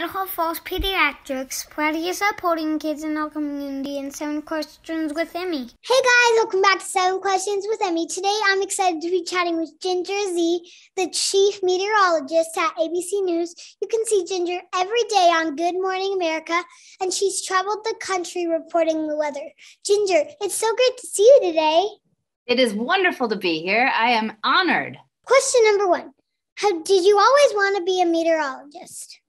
Idaho Falls Pediatrics, proudly supporting kids in our community and seven questions with Emmy. Hey guys, welcome back to Seven Questions with Emmy. Today I'm excited to be chatting with Ginger Zee, the chief meteorologist at ABC News. You can see Ginger every day on Good Morning America, and she's traveled the country reporting the weather. Ginger, it's so great to see you today. It is wonderful to be here. I am honored. Question number one How did you always want to be a meteorologist?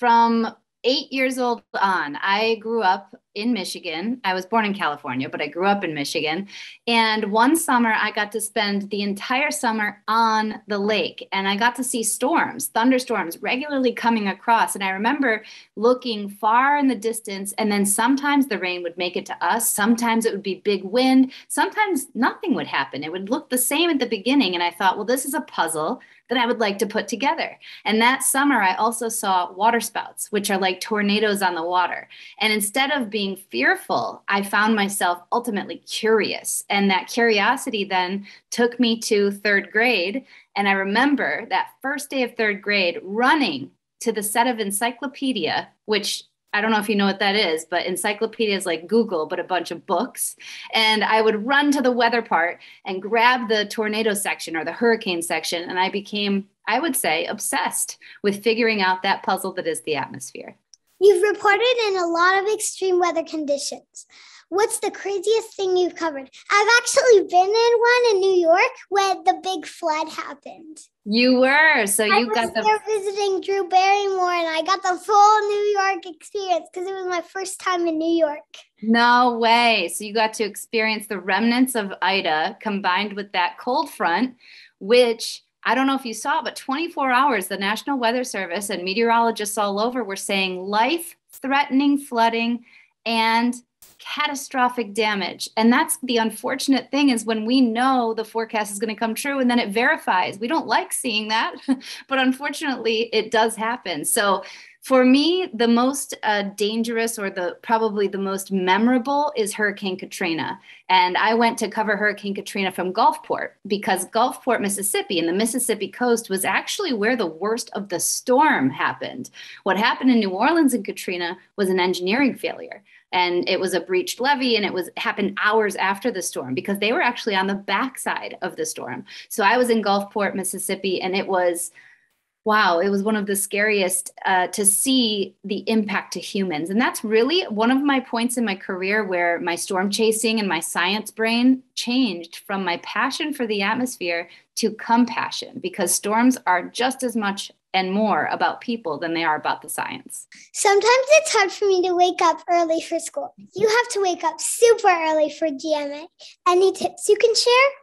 From eight years old on, I grew up in Michigan. I was born in California, but I grew up in Michigan. And one summer, I got to spend the entire summer on the lake and I got to see storms, thunderstorms regularly coming across. And I remember looking far in the distance, and then sometimes the rain would make it to us. Sometimes it would be big wind. Sometimes nothing would happen. It would look the same at the beginning. And I thought, well, this is a puzzle that I would like to put together. And that summer, I also saw waterspouts, which are like tornadoes on the water. And instead of being fearful, I found myself ultimately curious. And that curiosity then took me to third grade. And I remember that first day of third grade running to the set of encyclopedia, which I don't know if you know what that is, but encyclopedia is like Google, but a bunch of books. And I would run to the weather part and grab the tornado section or the hurricane section. And I became, I would say, obsessed with figuring out that puzzle that is the atmosphere. You've reported in a lot of extreme weather conditions. What's the craziest thing you've covered? I've actually been in one in New York when the big flood happened. You were. So you I was got the there visiting Drew Barrymore and I got the full New York experience because it was my first time in New York. No way. So you got to experience the remnants of Ida combined with that cold front, which I don't know if you saw, but 24 hours, the National Weather Service and meteorologists all over were saying life threatening flooding and catastrophic damage. And that's the unfortunate thing is when we know the forecast is going to come true and then it verifies. We don't like seeing that, but unfortunately it does happen. So for me, the most uh, dangerous or the probably the most memorable is Hurricane Katrina. And I went to cover Hurricane Katrina from Gulfport because Gulfport, Mississippi, and the Mississippi coast was actually where the worst of the storm happened. What happened in New Orleans in Katrina was an engineering failure and it was a breached levee and it was happened hours after the storm because they were actually on the backside of the storm so i was in gulfport mississippi and it was wow it was one of the scariest uh, to see the impact to humans and that's really one of my points in my career where my storm chasing and my science brain changed from my passion for the atmosphere to compassion because storms are just as much and more about people than they are about the science. Sometimes it's hard for me to wake up early for school. You have to wake up super early for GMA. Any tips you can share?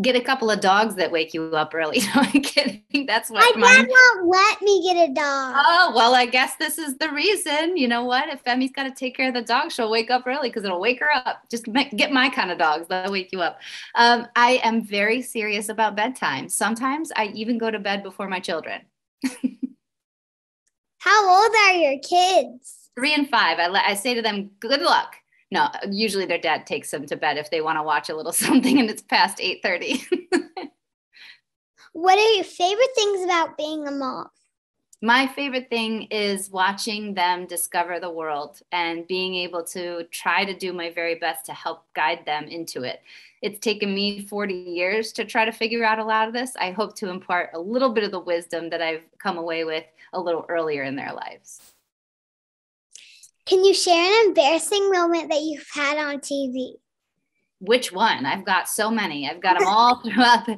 Get a couple of dogs that wake you up early. No, I'm kidding. That's what my dad won't let me get a dog. Oh, well, I guess this is the reason. You know what? If Emmy's got to take care of the dog, she'll wake up early because it'll wake her up. Just get my kind of dogs. that'll wake you up. Um, I am very serious about bedtime. Sometimes I even go to bed before my children. How old are your kids? Three and five. I, I say to them, good luck. No, usually their dad takes them to bed if they want to watch a little something and it's past 8.30. what are your favorite things about being a mom? My favorite thing is watching them discover the world and being able to try to do my very best to help guide them into it. It's taken me 40 years to try to figure out a lot of this. I hope to impart a little bit of the wisdom that I've come away with a little earlier in their lives. Can you share an embarrassing moment that you've had on TV? Which one? I've got so many. I've got them all throughout the.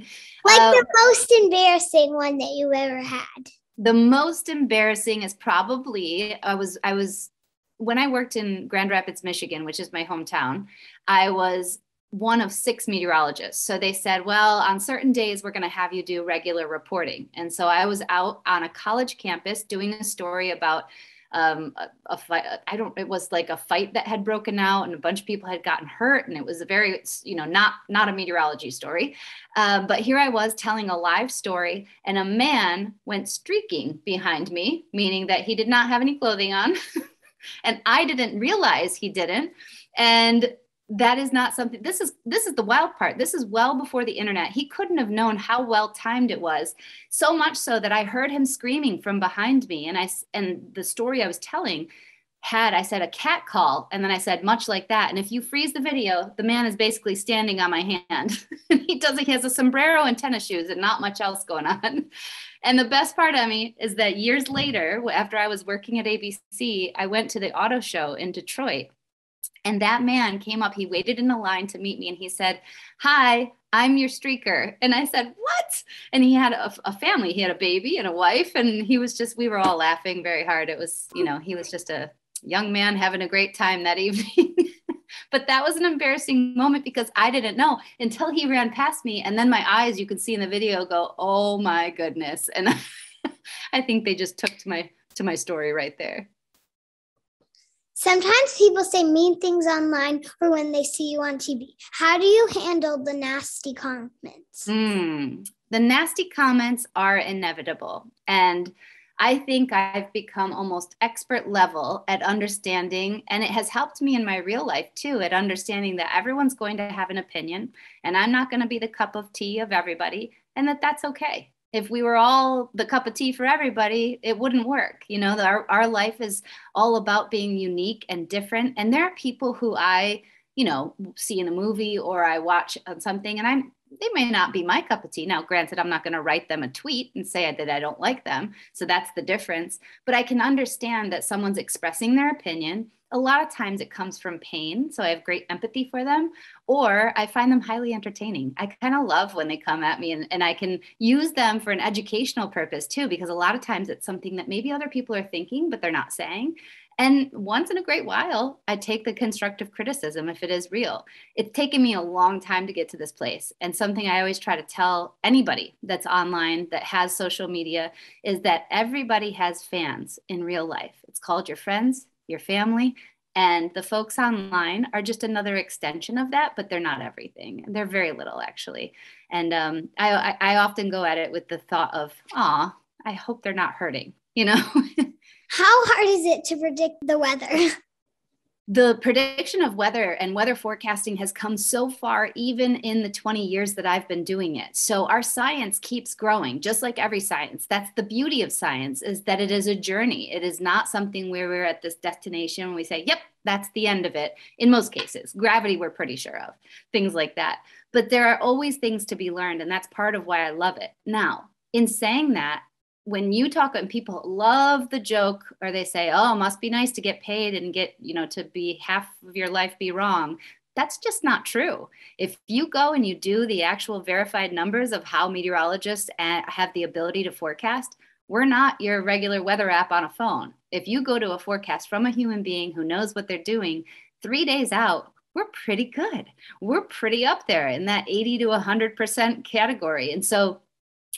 Like uh, the most embarrassing one that you ever had the most embarrassing is probably I was I was when I worked in Grand Rapids, Michigan, which is my hometown, I was one of six meteorologists. So they said, well, on certain days, we're going to have you do regular reporting. And so I was out on a college campus doing a story about um, a, a, fight. I don't. It was like a fight that had broken out, and a bunch of people had gotten hurt, and it was a very, you know, not not a meteorology story. Um, but here I was telling a live story, and a man went streaking behind me, meaning that he did not have any clothing on, and I didn't realize he didn't. And that is not something this is this is the wild part. This is well before the internet. He couldn't have known how well timed it was so much so that i heard him screaming from behind me and i and the story i was telling had i said a cat call and then i said much like that. And if you freeze the video the man is basically standing on my hand. He does he has a sombrero and tennis shoes and not much else going on. And the best part emmy is that years later after i was working at abc i went to the auto show in detroit and that man came up, he waited in a line to meet me and he said, Hi, I'm your streaker. And I said, What? And he had a, a, family. He had a baby and a wife. And he was just, we were all laughing very hard. It was, you know, he was just a young man having a great time that evening. but that was an embarrassing moment because I didn't know until he ran past me. And then my eyes, you can see in the video, go, Oh my goodness. And I think they just took to my to my story right there. Sometimes people say mean things online or when they see you on TV. How do you handle the nasty comments? Mm, the nasty comments are inevitable. And I think I've become almost expert level at understanding, and it has helped me in my real life too, at understanding that everyone's going to have an opinion, and I'm not going to be the cup of tea of everybody, and that that's okay if we were all the cup of tea for everybody, it wouldn't work. You know, our, our life is all about being unique and different. And there are people who I, you know, see in a movie or I watch something and I'm, they may not be my cup of tea. Now, granted, I'm not going to write them a tweet and say that I don't like them. So that's the difference. But I can understand that someone's expressing their opinion a lot of times it comes from pain. So I have great empathy for them, or I find them highly entertaining. I kind of love when they come at me and, and I can use them for an educational purpose too, because a lot of times it's something that maybe other people are thinking, but they're not saying. And once in a great while, I take the constructive criticism if it is real. It's taken me a long time to get to this place. And something I always try to tell anybody that's online that has social media is that everybody has fans in real life. It's called your friends, your family. And the folks online are just another extension of that, but they're not everything. They're very little, actually. And um, I, I often go at it with the thought of, "Ah, I hope they're not hurting," you know. How hard is it to predict the weather? the prediction of weather and weather forecasting has come so far even in the 20 years that I've been doing it. So our science keeps growing just like every science. That's the beauty of science is that it is a journey. It is not something where we're at this destination and we say, "Yep, that's the end of it." In most cases, gravity we're pretty sure of. Things like that. But there are always things to be learned and that's part of why I love it. Now, in saying that, when you talk and people love the joke or they say oh must be nice to get paid and get you know to be half of your life be wrong that's just not true. If you go and you do the actual verified numbers of how meteorologists eh, have the ability to forecast we're not your regular weather app on a phone. If you go to a forecast from a human being who knows what they're doing three days out we're pretty good. We're pretty up there in that 80 to 100% category. And so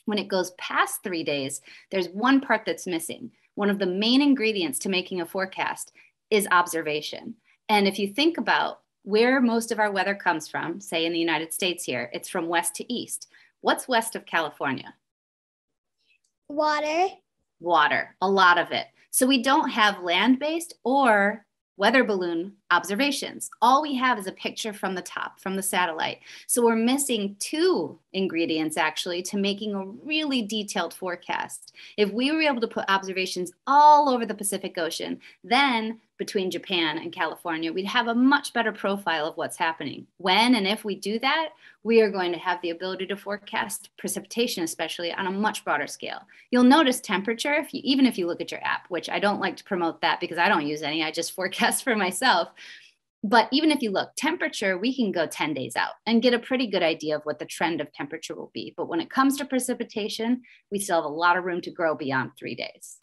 when it goes past three days, there's one part that's missing. One of the main ingredients to making a forecast is observation. And if you think about where most of our weather comes from, say in the United States here, it's from west to east. What's west of California? Water. Water, a lot of it. So we don't have land based or weather balloon observations. All we have is a picture from the top, from the satellite. So we're missing two ingredients actually to making a really detailed forecast. If we were able to put observations all over the Pacific Ocean, then between Japan and California, we'd have a much better profile of what's happening. When and if we do that, we are going to have the ability to forecast precipitation, especially on a much broader scale. You'll notice temperature, if you, even if you look at your app, which I don't like to promote that because I don't use any, I just forecast for myself. But even if you look, temperature, we can go 10 days out and get a pretty good idea of what the trend of temperature will be. But when it comes to precipitation, we still have a lot of room to grow beyond three days.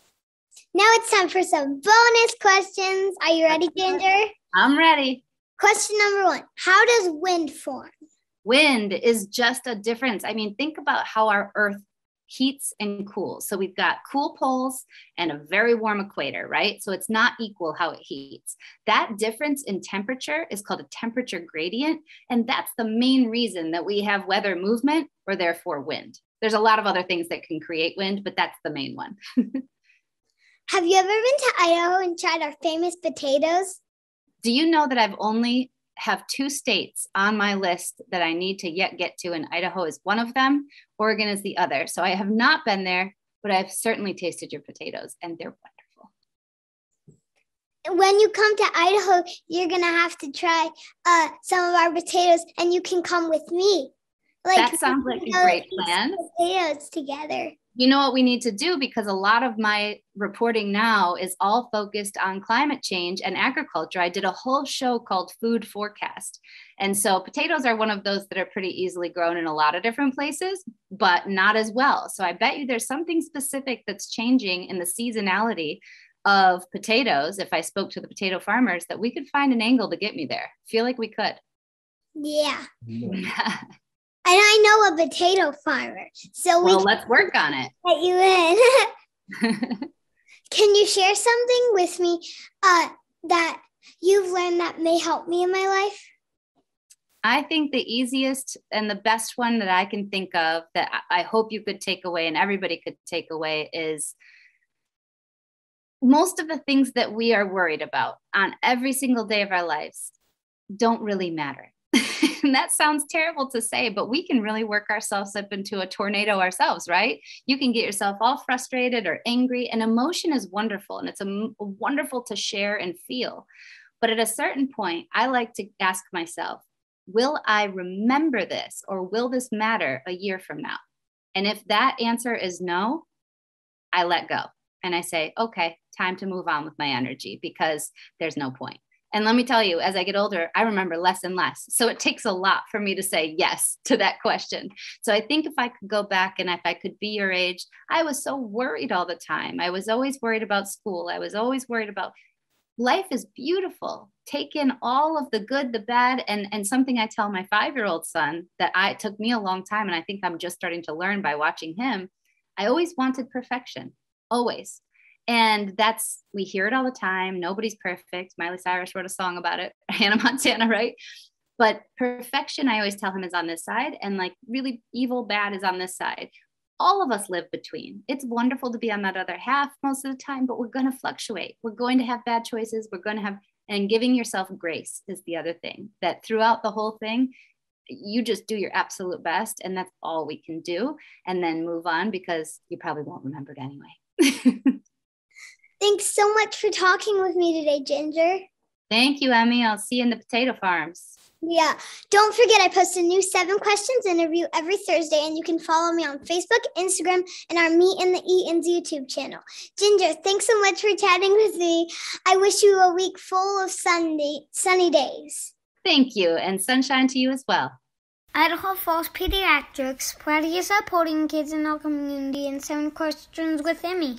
Now it's time for some bonus questions. Are you ready, Ginger? I'm ready. Question number one How does wind form? Wind is just a difference. I mean, think about how our Earth heats and cools. So we've got cool poles and a very warm equator, right? So it's not equal how it heats. That difference in temperature is called a temperature gradient. And that's the main reason that we have weather movement or therefore wind. There's a lot of other things that can create wind, but that's the main one. Have you ever been to Idaho and tried our famous potatoes? Do you know that I've only have two states on my list that I need to yet get to, and Idaho is one of them. Oregon is the other. So I have not been there, but I've certainly tasted your potatoes, and they're wonderful. When you come to Idaho, you're gonna have to try uh, some of our potatoes, and you can come with me. Like that sounds like a great plan. Potatoes together you know what we need to do because a lot of my reporting now is all focused on climate change and agriculture. I did a whole show called Food Forecast. And so potatoes are one of those that are pretty easily grown in a lot of different places, but not as well. So I bet you there's something specific that's changing in the seasonality of potatoes. If I spoke to the potato farmers, that we could find an angle to get me there. Feel like we could. Yeah. And I know a potato farmer. So well, let's work on it. Get you in. Can you share something with me uh, that you've learned that may help me in my life? I think the easiest and the best one that I can think of that I hope you could take away and everybody could take away is most of the things that we are worried about on every single day of our lives don't really matter. and that sounds terrible to say, but we can really work ourselves up into a tornado ourselves, right? You can get yourself all frustrated or angry, and emotion is wonderful and it's a, wonderful to share and feel. But at a certain point, I like to ask myself, will I remember this or will this matter a year from now? And if that answer is no, I let go and I say, okay, time to move on with my energy because there's no point. And let me tell you, as I get older, I remember less and less. So it takes a lot for me to say yes to that question. So I think if I could go back and if I could be your age, I was so worried all the time. I was always worried about school. I was always worried about life is beautiful. Take in all of the good, the bad, and, and something I tell my five year old son that I, took me a long time. And I think I'm just starting to learn by watching him. I always wanted perfection, always. And that's, we hear it all the time. Nobody's perfect. Miley Cyrus wrote a song about it, Hannah Montana, right? But perfection, I always tell him, is on this side, and like really evil, bad is on this side. All of us live between. It's wonderful to be on that other half most of the time, but we're going to fluctuate. We're going to have bad choices. We're going to have, and giving yourself grace is the other thing that throughout the whole thing, you just do your absolute best. And that's all we can do. And then move on because you probably won't remember it anyway. Thanks so much for talking with me today, Ginger. Thank you, Emmy. I'll see you in the potato farms. Yeah. Don't forget, I post a new seven questions interview every Thursday, and you can follow me on Facebook, Instagram, and our Meetin' the Eatons YouTube channel. Ginger, thanks so much for chatting with me. I wish you a week full of Sunday, sunny days. Thank you, and sunshine to you as well. Idaho Falls Pediatrics, proudly supporting kids in our community and seven questions with Emmy.